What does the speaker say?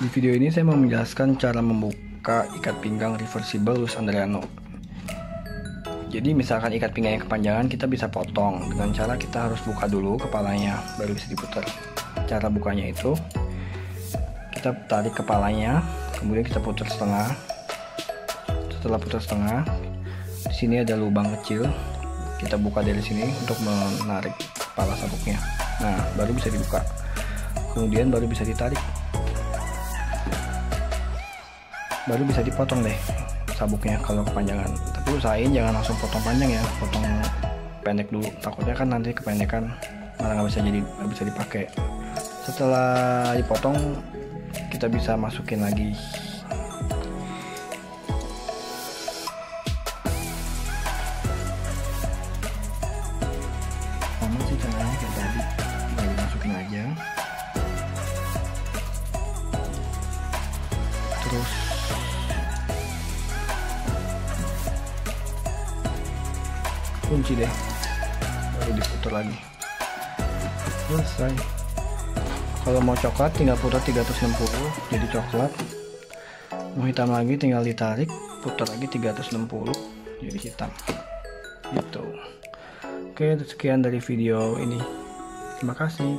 Di video ini saya mau menjelaskan cara membuka ikat pinggang reversible Lus Andriano. Jadi misalkan ikat pinggang yang kepanjangan kita bisa potong dengan cara kita harus buka dulu kepalanya baru bisa diputar. Cara bukanya itu kita tarik kepalanya, kemudian kita putar setengah. Setelah putar setengah, di sini ada lubang kecil. Kita buka dari sini untuk menarik kepala sabuknya. Nah, baru bisa dibuka. Kemudian baru bisa ditarik baru bisa dipotong deh sabuknya kalau kepanjangan. Tapi usahain jangan langsung potong panjang ya potong pendek dulu. Takutnya kan nanti kependekan malah nggak bisa jadi nggak bisa dipakai. Setelah dipotong kita bisa masukin lagi. Sih kayak tadi. Aja. Terus kunci deh. Baru diputar lagi. Selesai. Kalau mau coklat tinggal putar 360 jadi coklat. Mau hitam lagi tinggal ditarik. Putar lagi 360 jadi hitam. Gitu. Oke sekian dari video ini. Terima kasih